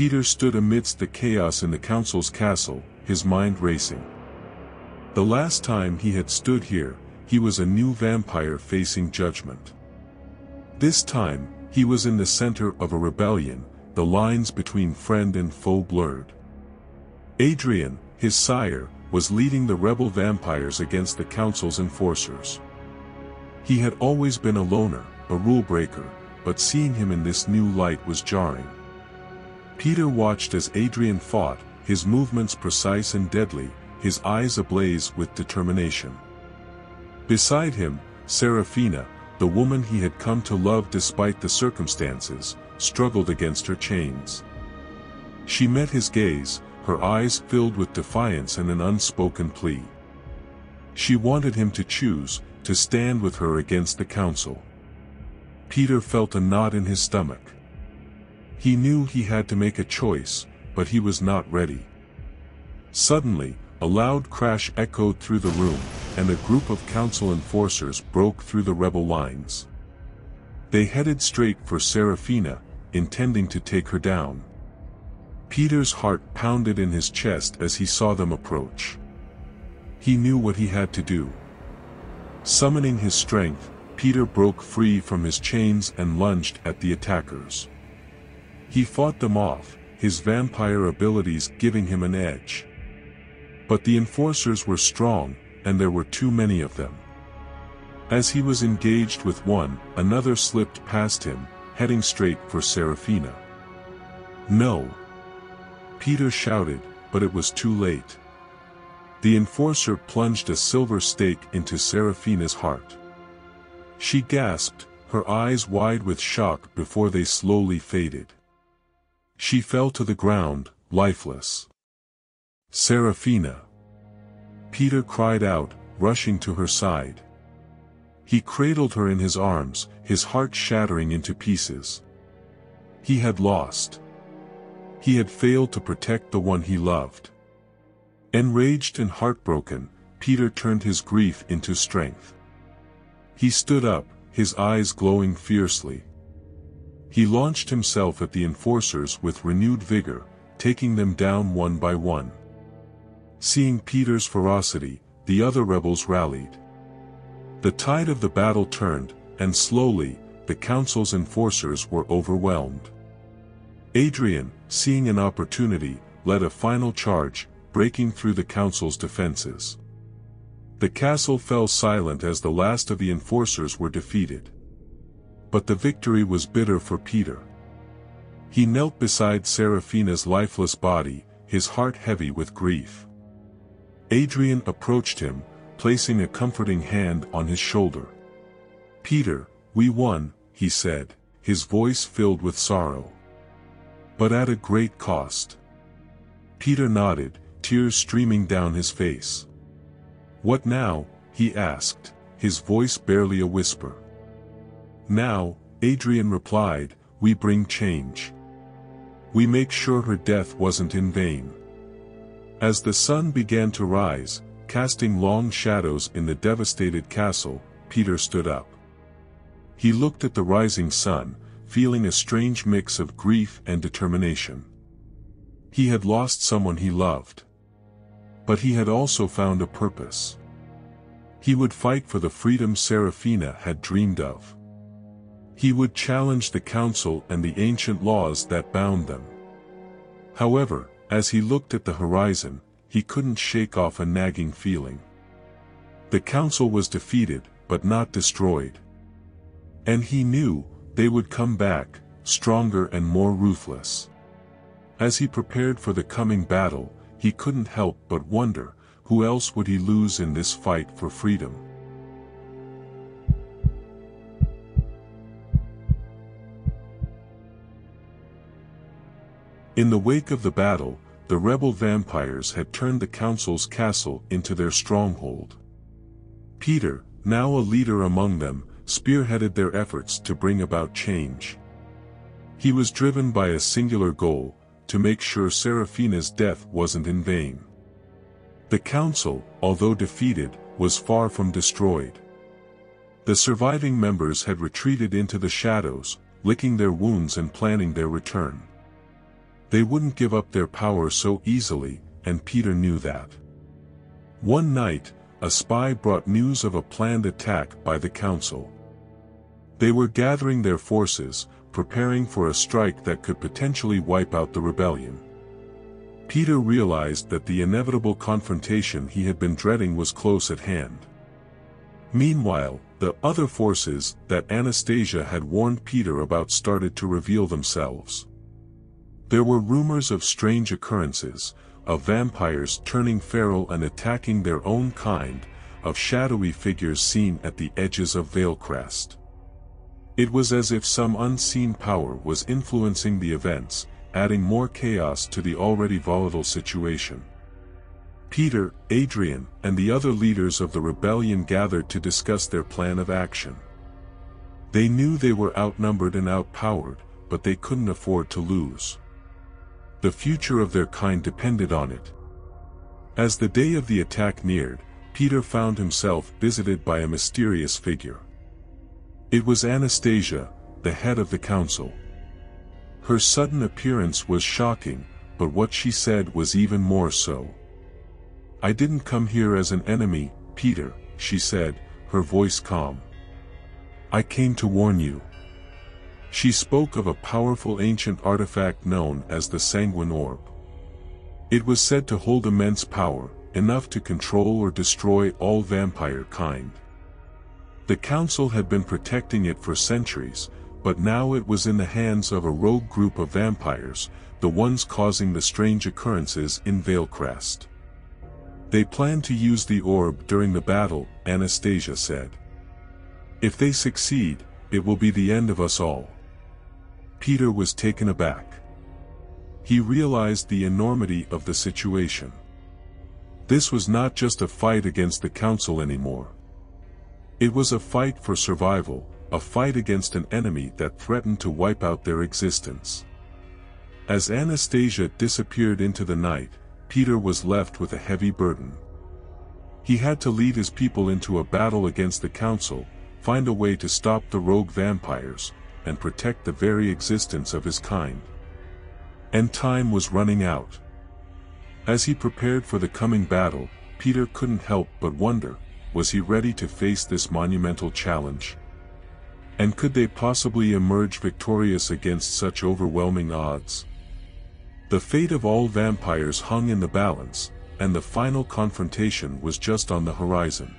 Peter stood amidst the chaos in the council's castle, his mind racing. The last time he had stood here, he was a new vampire facing judgment. This time, he was in the center of a rebellion, the lines between friend and foe blurred. Adrian, his sire, was leading the rebel vampires against the council's enforcers. He had always been a loner, a rule breaker, but seeing him in this new light was jarring. Peter watched as Adrian fought, his movements precise and deadly, his eyes ablaze with determination. Beside him, Seraphina, the woman he had come to love despite the circumstances, struggled against her chains. She met his gaze, her eyes filled with defiance and an unspoken plea. She wanted him to choose, to stand with her against the council. Peter felt a knot in his stomach. He knew he had to make a choice, but he was not ready. Suddenly, a loud crash echoed through the room, and a group of council enforcers broke through the rebel lines. They headed straight for Seraphina, intending to take her down. Peter's heart pounded in his chest as he saw them approach. He knew what he had to do. Summoning his strength, Peter broke free from his chains and lunged at the attackers. He fought them off, his vampire abilities giving him an edge. But the enforcers were strong, and there were too many of them. As he was engaged with one, another slipped past him, heading straight for Seraphina. No! Peter shouted, but it was too late. The enforcer plunged a silver stake into Seraphina's heart. She gasped, her eyes wide with shock before they slowly faded. She fell to the ground, lifeless. Seraphina. Peter cried out, rushing to her side. He cradled her in his arms, his heart shattering into pieces. He had lost. He had failed to protect the one he loved. Enraged and heartbroken, Peter turned his grief into strength. He stood up, his eyes glowing fiercely. He launched himself at the enforcers with renewed vigor, taking them down one by one. Seeing Peter's ferocity, the other rebels rallied. The tide of the battle turned, and slowly, the council's enforcers were overwhelmed. Adrian, seeing an opportunity, led a final charge, breaking through the council's defenses. The castle fell silent as the last of the enforcers were defeated. But the victory was bitter for Peter. He knelt beside Seraphina's lifeless body, his heart heavy with grief. Adrian approached him, placing a comforting hand on his shoulder. Peter, we won, he said, his voice filled with sorrow. But at a great cost. Peter nodded, tears streaming down his face. What now? he asked, his voice barely a whisper. Now, Adrian replied, we bring change. We make sure her death wasn't in vain. As the sun began to rise, casting long shadows in the devastated castle, Peter stood up. He looked at the rising sun, feeling a strange mix of grief and determination. He had lost someone he loved. But he had also found a purpose. He would fight for the freedom Seraphina had dreamed of. He would challenge the council and the ancient laws that bound them. However, as he looked at the horizon, he couldn't shake off a nagging feeling. The council was defeated, but not destroyed. And he knew, they would come back, stronger and more ruthless. As he prepared for the coming battle, he couldn't help but wonder, who else would he lose in this fight for freedom? In the wake of the battle, the rebel vampires had turned the council's castle into their stronghold. Peter, now a leader among them, spearheaded their efforts to bring about change. He was driven by a singular goal, to make sure Seraphina's death wasn't in vain. The council, although defeated, was far from destroyed. The surviving members had retreated into the shadows, licking their wounds and planning their return. They wouldn't give up their power so easily, and Peter knew that. One night, a spy brought news of a planned attack by the council. They were gathering their forces, preparing for a strike that could potentially wipe out the rebellion. Peter realized that the inevitable confrontation he had been dreading was close at hand. Meanwhile, the other forces that Anastasia had warned Peter about started to reveal themselves. There were rumors of strange occurrences, of vampires turning feral and attacking their own kind, of shadowy figures seen at the edges of Valecrest. It was as if some unseen power was influencing the events, adding more chaos to the already volatile situation. Peter, Adrian, and the other leaders of the rebellion gathered to discuss their plan of action. They knew they were outnumbered and outpowered, but they couldn't afford to lose. The future of their kind depended on it. As the day of the attack neared, Peter found himself visited by a mysterious figure. It was Anastasia, the head of the council. Her sudden appearance was shocking, but what she said was even more so. I didn't come here as an enemy, Peter, she said, her voice calm. I came to warn you. She spoke of a powerful ancient artifact known as the Sanguine Orb. It was said to hold immense power, enough to control or destroy all vampire kind. The council had been protecting it for centuries, but now it was in the hands of a rogue group of vampires, the ones causing the strange occurrences in Valecrest. They plan to use the orb during the battle, Anastasia said. If they succeed, it will be the end of us all. Peter was taken aback. He realized the enormity of the situation. This was not just a fight against the council anymore. It was a fight for survival, a fight against an enemy that threatened to wipe out their existence. As Anastasia disappeared into the night, Peter was left with a heavy burden. He had to lead his people into a battle against the council, find a way to stop the rogue vampires, and protect the very existence of his kind. And time was running out. As he prepared for the coming battle, Peter couldn't help but wonder, was he ready to face this monumental challenge? And could they possibly emerge victorious against such overwhelming odds? The fate of all vampires hung in the balance, and the final confrontation was just on the horizon.